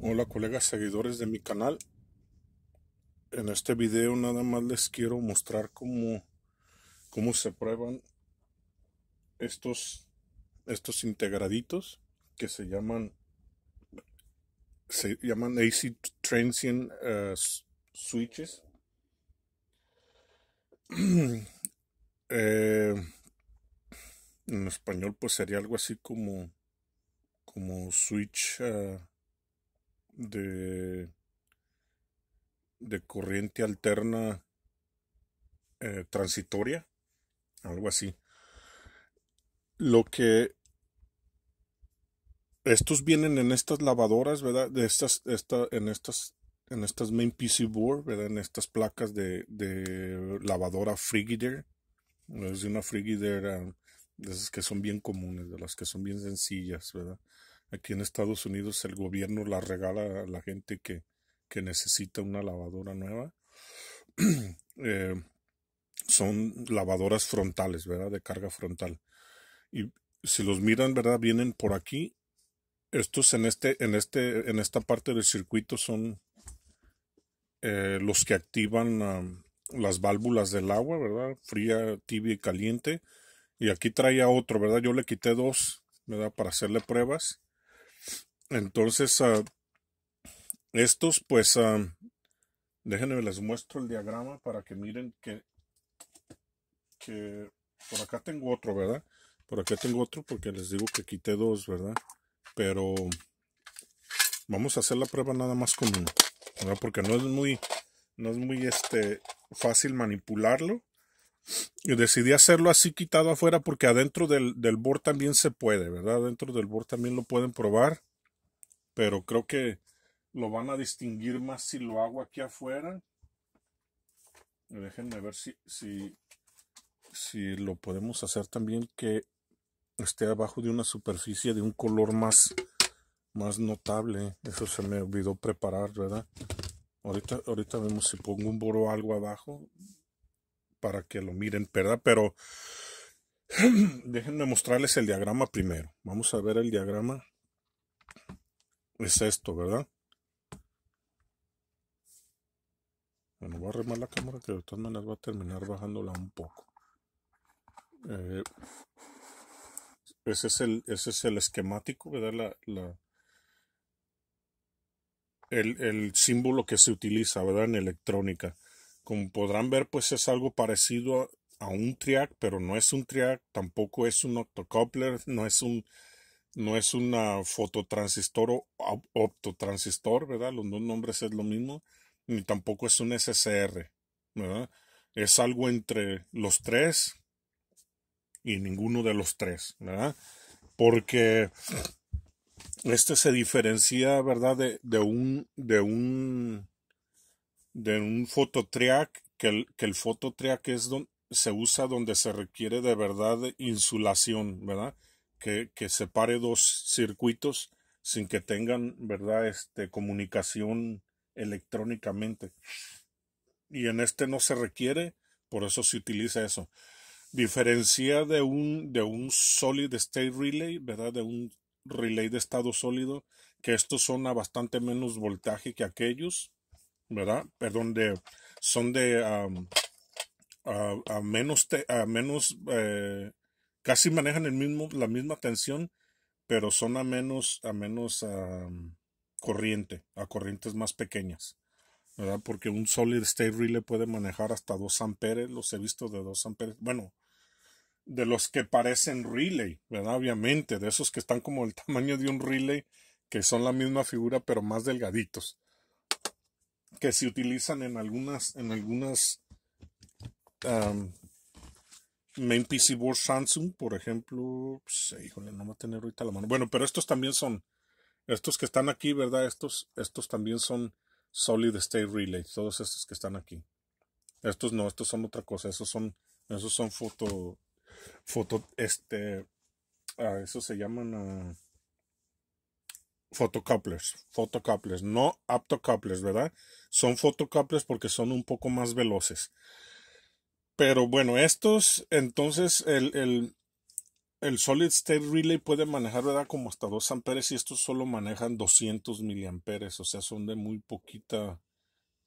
Hola colegas seguidores de mi canal. En este video nada más les quiero mostrar cómo, cómo se prueban estos, estos integraditos que se llaman se llaman AC Transient uh, Switches. eh, en español pues sería algo así como como switch uh, de, de corriente alterna eh, transitoria, algo así. Lo que estos vienen en estas lavadoras, ¿verdad? De estas, esta, en estas, en estas main PC board, ¿verdad? En estas placas de, de lavadora Frigidaire. Es una Frigidaire ah, de esas que son bien comunes, de las que son bien sencillas, ¿verdad? Aquí en Estados Unidos el gobierno la regala a la gente que, que necesita una lavadora nueva. eh, son lavadoras frontales, ¿verdad? De carga frontal. Y si los miran, ¿verdad? Vienen por aquí. Estos en este, en este, en esta parte del circuito son eh, los que activan las válvulas del agua, ¿verdad? Fría, tibia y caliente. Y aquí traía otro, ¿verdad? Yo le quité dos, ¿verdad? Para hacerle pruebas. Entonces, uh, estos, pues, uh, déjenme les muestro el diagrama para que miren que, que por acá tengo otro, ¿verdad? Por acá tengo otro porque les digo que quité dos, ¿verdad? Pero vamos a hacer la prueba nada más con uno, ¿verdad? Porque no es muy, no es muy este, fácil manipularlo. Y decidí hacerlo así quitado afuera porque adentro del, del board también se puede, ¿verdad? Dentro del board también lo pueden probar pero creo que lo van a distinguir más si lo hago aquí afuera. Déjenme ver si, si, si lo podemos hacer también que esté abajo de una superficie de un color más, más notable. Eso se me olvidó preparar, ¿verdad? Ahorita, ahorita vemos si pongo un boro algo abajo para que lo miren, ¿verdad? Pero déjenme mostrarles el diagrama primero. Vamos a ver el diagrama es esto, ¿verdad? Bueno, voy a remar la cámara que de todas maneras va a terminar bajándola un poco. Eh, ese, es el, ese es el esquemático, ¿verdad? La, la, el, el símbolo que se utiliza, ¿verdad? En electrónica. Como podrán ver, pues es algo parecido a, a un triac, pero no es un triac, tampoco es un octocoupler, no es un no es una fototransistor o optotransistor, ¿verdad? Los dos nombres es lo mismo, ni tampoco es un SCR, ¿verdad? Es algo entre los tres y ninguno de los tres, ¿verdad? Porque este se diferencia, ¿verdad? De, de un, de un, de un fototriac, que el, que el fototriac es donde se usa donde se requiere de verdad insulación, ¿verdad? Que, que separe dos circuitos sin que tengan, ¿verdad?, este, comunicación electrónicamente. Y en este no se requiere, por eso se utiliza eso. Diferencia de un, de un solid state relay, ¿verdad?, de un relay de estado sólido, que estos son a bastante menos voltaje que aquellos, ¿verdad? Perdón, de, son de a, a, menos, te, a menos eh, casi manejan el mismo, la misma tensión, pero son a menos, a menos corriente, a corrientes más pequeñas. ¿verdad? Porque un solid state relay puede manejar hasta 2 amperes, los he visto de 2 amperes. Bueno, de los que parecen relay, ¿verdad? Obviamente, de esos que están como el tamaño de un relay, que son la misma figura, pero más delgaditos. Que se utilizan en algunas, en algunas main PC board Samsung, por ejemplo, pues, híjole, no va a tener ahorita la mano. Bueno, pero estos también son, estos que están aquí, ¿verdad? Estos, estos también son Solid State Relay, todos estos que están aquí. Estos no, estos son otra cosa, esos son, esos son foto, foto, este, ah, eso se llaman uh, photocouplers, photocouplers, no aptocouplers, ¿verdad? Son photocouplers porque son un poco más veloces. Pero bueno, estos, entonces, el, el, el Solid State Relay puede manejar, ¿verdad? Como hasta 2 amperes y estos solo manejan 200 miliamperes, o sea, son de muy poquita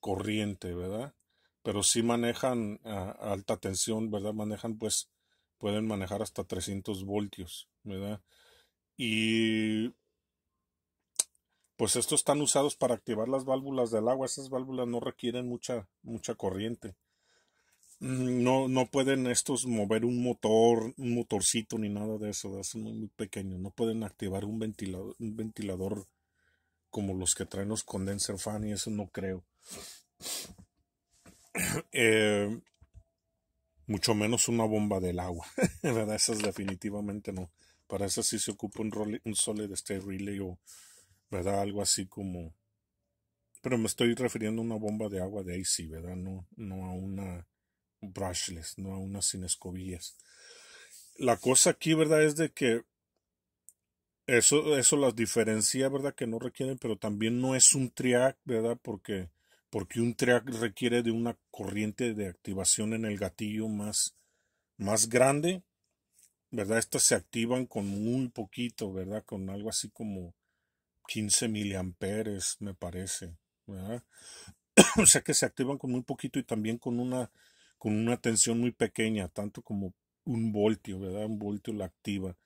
corriente, ¿verdad? Pero sí manejan alta tensión, ¿verdad? Manejan, pues, pueden manejar hasta 300 voltios, ¿verdad? Y pues estos están usados para activar las válvulas del agua. Esas válvulas no requieren mucha, mucha corriente. Mm, no, no pueden estos mover un motor, un motorcito ni nada de eso, es muy, muy pequeño. No pueden activar un ventilador, un ventilador como los que traen los condenser fan y eso no creo. Eh, mucho menos una bomba del agua, ¿verdad? Esas definitivamente no. Para eso sí se ocupa un, un solid state relay o, ¿verdad? Algo así como... Pero me estoy refiriendo a una bomba de agua de AC, ¿verdad? No, no a una brushless, no a una sin escobillas. La cosa aquí, ¿verdad? Es de que eso, eso las diferencia, ¿verdad? Que no requieren, pero también no es un triac, ¿verdad? Porque, porque un triac requiere de una corriente de activación en el gatillo más, más grande, ¿verdad? Estas se activan con muy poquito, ¿verdad? Con algo así como 15 miliamperes, me parece, ¿verdad? o sea que se activan con muy poquito y también con una con una tensión muy pequeña, tanto como un voltio, ¿verdad? Un voltio la activa.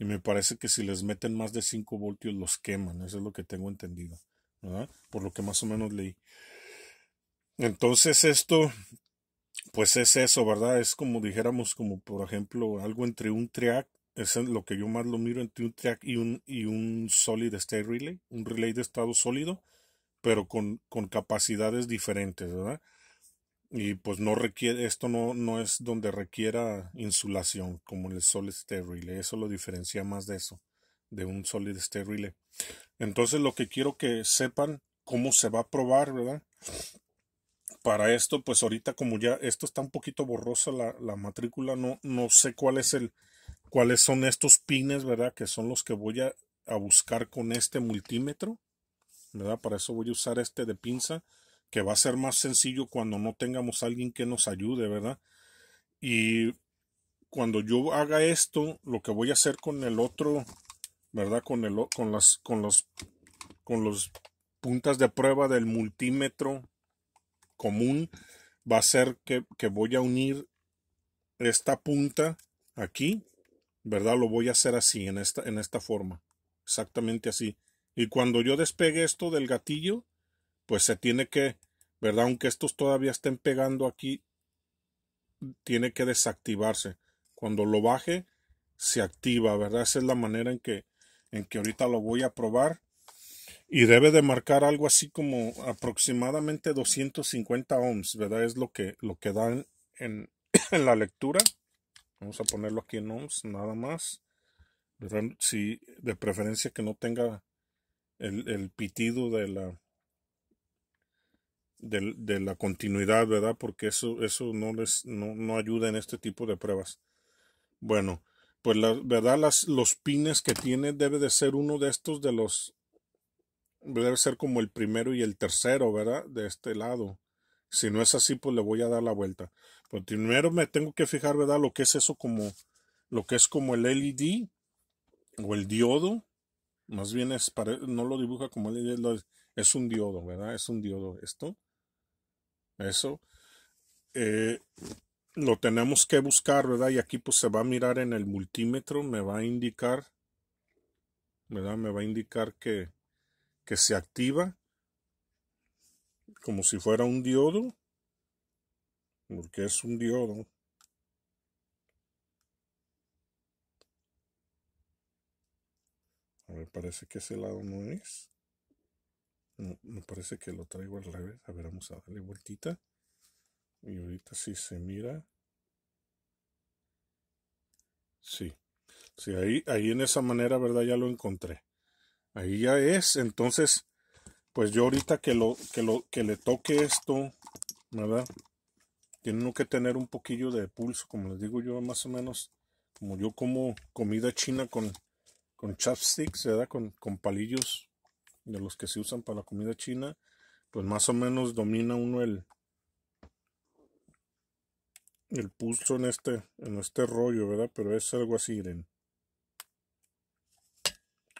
Y me parece que si les meten más de 5 voltios los queman, eso es lo que tengo entendido, ¿verdad? Por lo que más o menos leí. Entonces esto, pues es eso, ¿verdad? Es como dijéramos, como por ejemplo, algo entre un triac, es lo que yo más lo miro entre un triac y un, y un solid state relay, un relay de estado sólido, pero con, con capacidades diferentes, ¿verdad? Y pues no requiere esto no, no es donde requiera insulación como el solid state relay eso lo diferencia más de eso de un solid state relay entonces lo que quiero que sepan cómo se va a probar verdad para esto pues ahorita como ya esto está un poquito borrosa la, la matrícula no no sé cuál es el cuáles son estos pines verdad que son los que voy a, a buscar con este multímetro verdad para eso voy a usar este de pinza que va a ser más sencillo cuando no tengamos alguien que nos ayude, ¿verdad? Y cuando yo haga esto, lo que voy a hacer con el otro, ¿verdad? Con el con las con los con los puntas de prueba del multímetro común va a ser que, que voy a unir esta punta aquí, ¿verdad? Lo voy a hacer así, en esta, en esta forma, exactamente así. Y cuando yo despegue esto del gatillo, pues se tiene que, ¿verdad? Aunque estos todavía estén pegando aquí, tiene que desactivarse. Cuando lo baje, se activa, ¿verdad? Esa es la manera en que, en que ahorita lo voy a probar. Y debe de marcar algo así como aproximadamente 250 ohms, ¿verdad? Es lo que, lo que dan en, en la lectura. Vamos a ponerlo aquí en ohms, nada más. ¿verdad? Si de preferencia que no tenga el, el pitido de la, de, de, la continuidad, ¿verdad? Porque eso, eso no les no, no, ayuda en este tipo de pruebas. Bueno, pues la verdad las, los pines que tiene debe de ser uno de estos de los debe ser como el primero y el tercero, ¿verdad? De este lado. Si no es así, pues le voy a dar la vuelta. Primero me tengo que fijar, ¿verdad? Lo que es eso como lo que es como el LED o el diodo. Más bien es no lo dibuja como LED, es un diodo, ¿verdad? Es un diodo esto. Eso. Eh, lo tenemos que buscar, ¿verdad? Y aquí pues se va a mirar en el multímetro, me va a indicar, ¿verdad? Me va a indicar que, que se activa como si fuera un diodo, porque es un diodo. A ver, parece que ese lado no es. Me parece que lo traigo al revés. A ver, vamos a darle vueltita. Y ahorita sí se mira. Sí. Sí, ahí, ahí en esa manera, ¿verdad? Ya lo encontré. Ahí ya es. Entonces, pues yo ahorita que lo, que lo, que le toque esto, ¿verdad? Tiene que tener un poquillo de pulso, como les digo yo, más o menos, como yo como comida china con, con chopsticks, ¿verdad? Con, con palillos de los que se usan para la comida china, pues más o menos domina uno el, el pulso en este, en este rollo, ¿verdad? Pero es algo así, miren.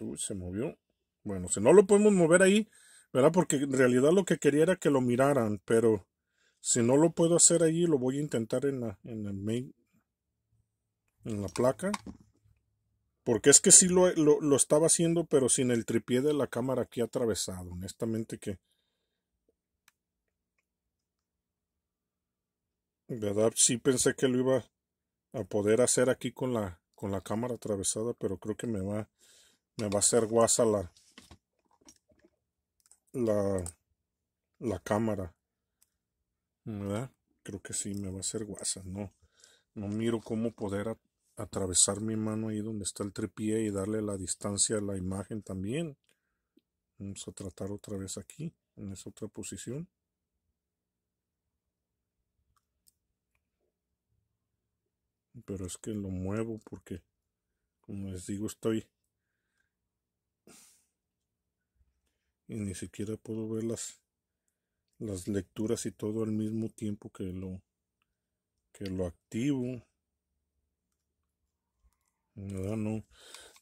Uy, se movió. Bueno, si no lo podemos mover ahí, ¿verdad? Porque en realidad lo que quería era que lo miraran, pero si no lo puedo hacer allí, lo voy a intentar en la, en el main, en la placa. Porque es que sí lo, lo, lo, estaba haciendo, pero sin el tripié de la cámara aquí atravesado. Honestamente que... ¿Verdad? Sí pensé que lo iba a poder hacer aquí con la, con la cámara atravesada, pero creo que me va, me va a hacer guasa la, la, la cámara. ¿Verdad? Creo que sí, me va a hacer guasa. No, no miro cómo poder atravesar mi mano ahí donde está el tripié y darle la distancia a la imagen también. Vamos a tratar otra vez aquí, en esa otra posición. Pero es que lo muevo porque, como les digo, estoy... Y ni siquiera puedo ver las, las lecturas y todo al mismo tiempo que lo, que lo activo. No,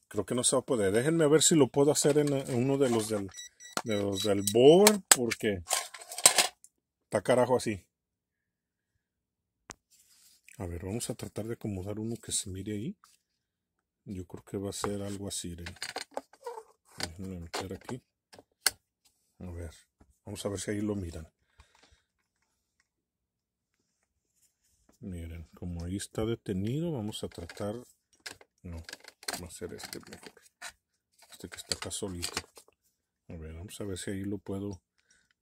creo que no se va a poder. Déjenme ver si lo puedo hacer en, uno de los del, de los del board, porque está carajo así. A ver, vamos a tratar de acomodar uno que se mire ahí. Yo creo que va a ser algo así. Déjenme meter aquí. A ver, vamos a ver si ahí lo miran. Miren, como ahí está detenido, vamos a tratar no, va a ser este mejor. Este que está acá solito. A ver, vamos a ver si ahí lo puedo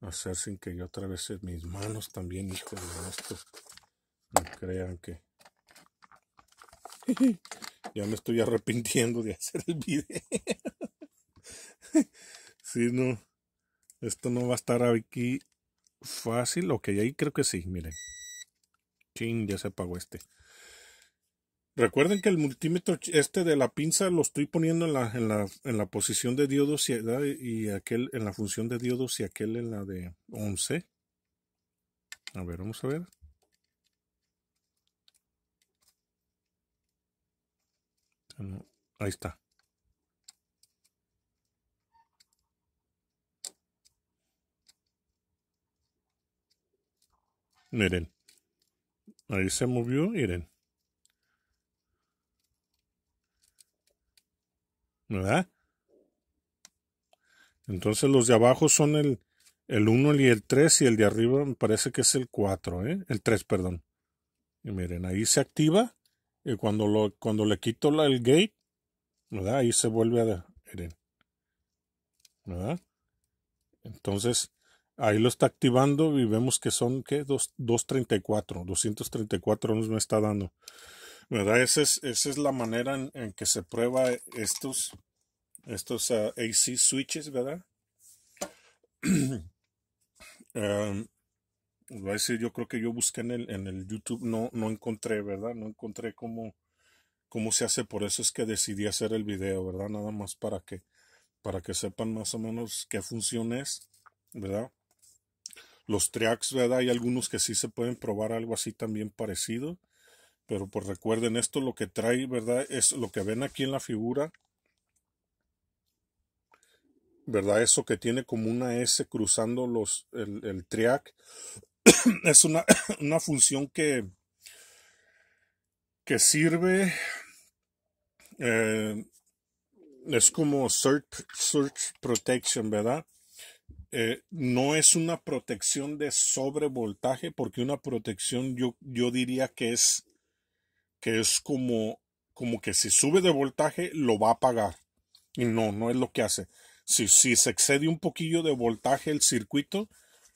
hacer sin que yo atravese mis manos también, hijo de esto. No crean que. ya me estoy arrepintiendo de hacer el video. si no, esto no va a estar aquí fácil. Ok, ahí creo que sí, miren. Ching, ya se apagó este. Recuerden que el multímetro este de la pinza lo estoy poniendo en la, en la, en la posición de diodos y, y, aquel en la función de diodos y aquel en la de 11. A ver, vamos a ver. Ahí está. Miren. Ahí se movió, miren. ¿Verdad? Entonces los de abajo son el, el 1 y el 3 y el de arriba me parece que es el 4, ¿eh? El 3, perdón. Y miren, ahí se activa y cuando, lo, cuando le quito la, el gate, ¿verdad? Ahí se vuelve a... Miren. ¿Verdad? Entonces, ahí lo está activando y vemos que son, ¿qué? 234, 234 nos me está dando. ¿Verdad? Esa es, esa es la manera en, que se prueba estos, estos uh, AC switches, ¿verdad? um, voy a decir, yo creo que yo busqué en el, en el YouTube, no, no encontré, ¿verdad? No encontré cómo, cómo se hace, por eso es que decidí hacer el video, ¿verdad? Nada más para que, para que sepan más o menos qué función es, ¿verdad? Los tracks, ¿verdad? Hay algunos que sí se pueden probar algo así también parecido. Pero pues recuerden, esto lo que trae, ¿verdad? Es lo que ven aquí en la figura. ¿Verdad? Eso que tiene como una S cruzando los, el, el triac. es una, una función que, que sirve. Eh, es como search, protection, ¿verdad? Eh, no es una protección de sobrevoltaje, porque una protección yo, yo diría que es que es como, como que si sube de voltaje lo va a apagar. Y no, no es lo que hace. Si, si se excede un poquillo de voltaje el circuito,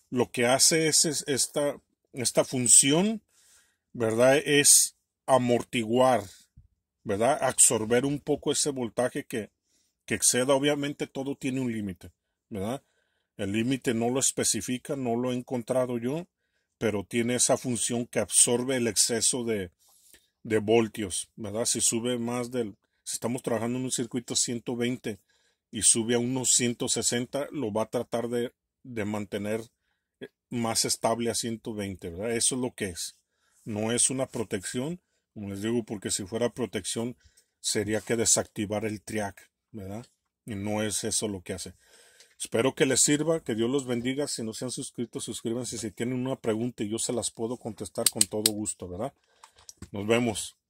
lo que hace es, esta, esta función, ¿verdad? Es amortiguar, ¿verdad? Absorber un poco ese voltaje que, que exceda. Obviamente todo tiene un límite, ¿verdad? El límite no lo especifica, no lo he encontrado yo, pero tiene esa función que absorbe el exceso de, de voltios, ¿verdad? Si sube más del, si estamos trabajando en un circuito 120 y sube a unos 160, lo va a tratar de, de mantener eh, más estable a 120, ¿verdad? Eso es lo que es. No es una protección, como les digo, porque si fuera protección sería que desactivar el triac, ¿verdad? Y no es eso lo que hace. Espero que les sirva, que Dios los bendiga. Si no se han suscrito, suscríbanse. Si tienen una pregunta yo se las puedo contestar con todo gusto, ¿verdad? Nos vemos.